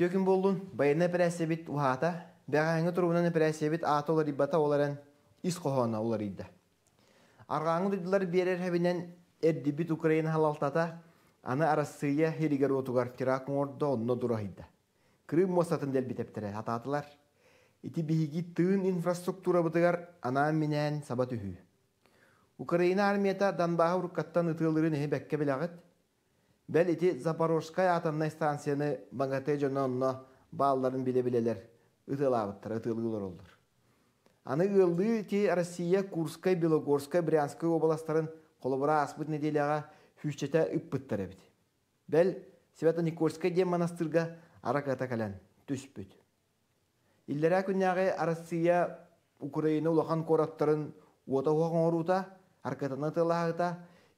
Бүтөкүн болдун байына прәсебит ухата, бәғаңы турунан прәсебит аты олар ибата оларан ис кохона олар идда. Аргаңы дыдылар берер хәбинен эрдибит Украина халалтата, аны арасыя херигер отугар тирак ордо онно дура идда. Крым мосатын дел битептере ататылар. Ити биһиги тыын инфраструктура бытыгар анаа минен сабат үһү. Украина армията Донбаха уркаттан ытылырын эһи бәкке. Бәл ити Запорожская атомная станцияны багате жона онно баалларын биле билелер. Ытылабыттар, ытылгылар олдыр. Аны ылды ити Россия Курская, Белогорская, Брянская областарын колобура аспыт неделяга хүччете ыппыттар эбит. Бәл Свято-Никольская дем монастырга араката калан түспүт. Иллерә күннәге Россия Украина улахан кораттарын уота хуаган орута,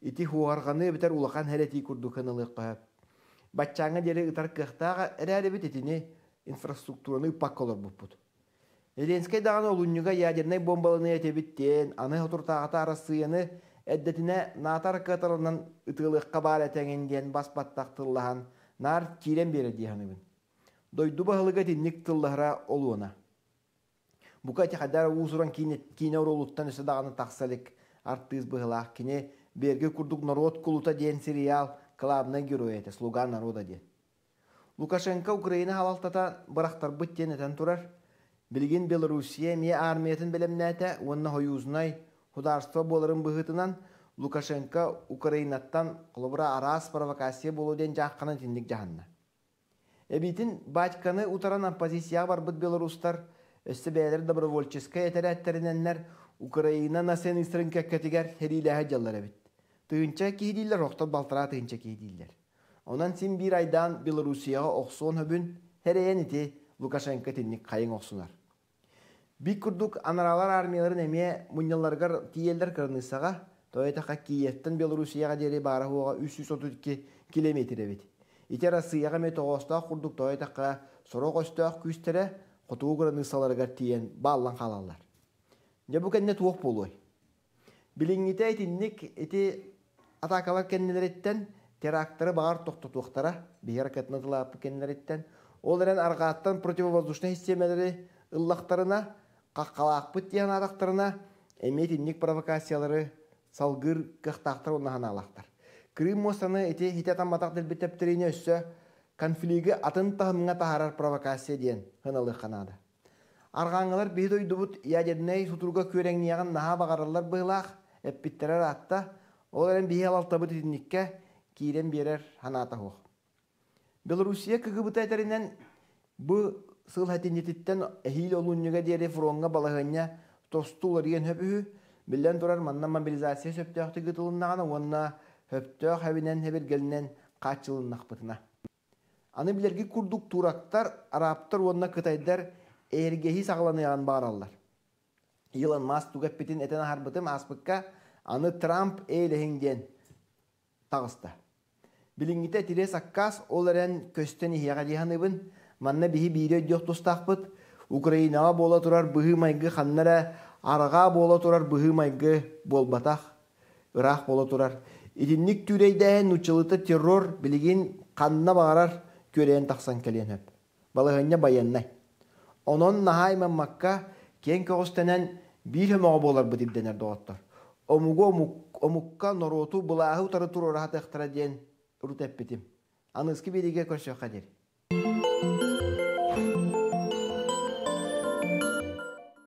ити хуарганы битер улахан хәлети курдуканылыкка. Баччаңа дере ытар кыхтага эрәре бит итини инфраструктураны пакколор буппут. Зеленский даган олуннюга ядерный бомбаланы этебиттен, аны отуртагата Россияны әддетіне натар катарынан ытылыкка бар этеңинден баспаттактыллахан нар кирен бере дияханыбын. Дойду бахылыга тинник тыллахара олуына. Бука тихадар уусуран кине оролуттан даганы артыз быхылах кине берге курдук народ кулута ден сериал главный герой это слуга народа де. Лукашенко Украина халалтата барахтар бүттен этен турар. Билген Белоруссия ме армиятын белемнәтә, онна хоюзнай хударство боларын быхытынан Лукашенко Украинаттан колобра арас провокация болу ден жаққаны тиндик жаһанна. Эбитин батьканы утаран оппозиция бар бит белорустар, өсті добровольческая этәрәттериненнәр Украина националистерин кәккәтигәр хериләһә жаллар. Тыынча киһидилләр рохтор балтара тыынча киһидилләр. Онан син бир айдан Белоруссияга оксон хөбүн херәйен ити Лукашенко тинник кайын оксунар. Бик курдук анаралар армияларын эме муньяларгар тиелдер кырнысага, Тойтака Киевтен Белоруссияга дери бара хуга 332 километр эбит. Ите Россияга ме тоғоста курдук Тойтака сорок өстөк күстере котуу кырнысаларга тиен баллан халалар. Не бу кенне туох болой. Билиңите айтинник ити атакалар кеннелереттен теракторы багар тоқтотуқтара, бигер катнатылап кеннелереттен, ол эрен аргааттан противовоздушный системалары ыллақтарына, қаққалақпыт диyan атақтарына эметинник провокациялары салгыр кыхтақтар оннахан алақтар. Крым мостаны эти хите таматақ делбеттептерине өссө конфлиги атын тахымыңа тахарар провокация диен хыналы ханада. Арғаңылар бейд ойдубут ядерней сутурга көреңнияған наха бағаралар бұйлақ, эппиттерер атта, ол әрін бейі алалтабы тетінникке киирен берер ханата хоқ. Белоруссия кыгыбыта әтерінен бұ сыл хәтинетиттен әхил олуннюга дере фронга балағыня тостулар еген хөпүхү, билен турар манна мобилизация сөптөктү гытылыннагана онна хөптөк хәбинен хәбергелнен качылыннак бытына. Аны билерги курдук турактар, араптар онна кытайдар эргеһи сагланыян бараллар. Илон Маск тугаппитин этен харбытым аспыкка аны Трамп эйлехиңден тагыста. Билиңите тире саккас оларен көстен ихияга диханыбын, манна биһи бире дьохтустакпыт, Украинага бола турар быһы майгы ханнара арага бола турар быһы майгы болбатах, Ирак бола турар. Идинник түрейдәһен нучылыты террор билигин канна багарар көрен тахсан келен хөп. Балыгынна баяннай. Онон нахай макка кен көгөстенен бир хөмөгө болар бу дибденер доғаттар. Омуго омукка нороту булаһы утары турора хатыктара ден рутеппитим. Аныски бириге көрсө кадер.